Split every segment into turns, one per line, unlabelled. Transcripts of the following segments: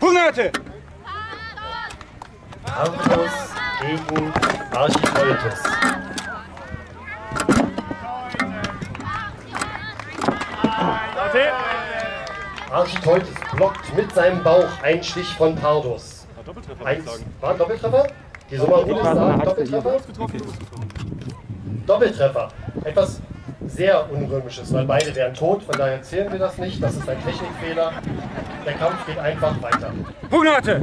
Hunderte!
Argus gegen Archivoltes. Archivoltes blockt mit seinem Bauch einen Stich von Pardus. Eins, war ein Doppeltreffer? Die Summe ist da, Doppeltreffer? Doppeltreffer. Etwas sehr Unrömisches, weil beide wären tot, von daher zählen wir das nicht. Das ist ein Technikfehler. Der Kampf geht einfach weiter.
Hunderte!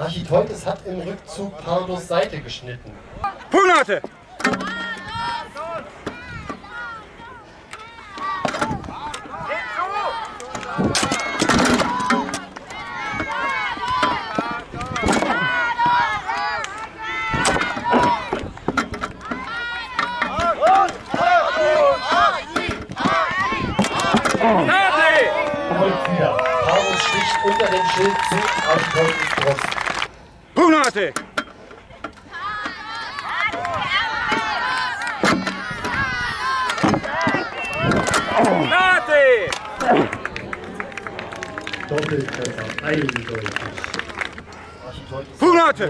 Architoltes hat im Rückzug Pardus Seite geschnitten. Sticht unter dem Schild zu Architoltes Brust. Punate! Punate! Punate!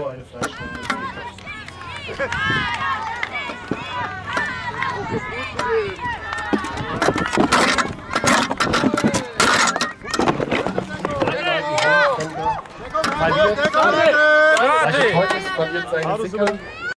Punate! Verliert.
Stati!
Architoltes verliert seinen Sicker.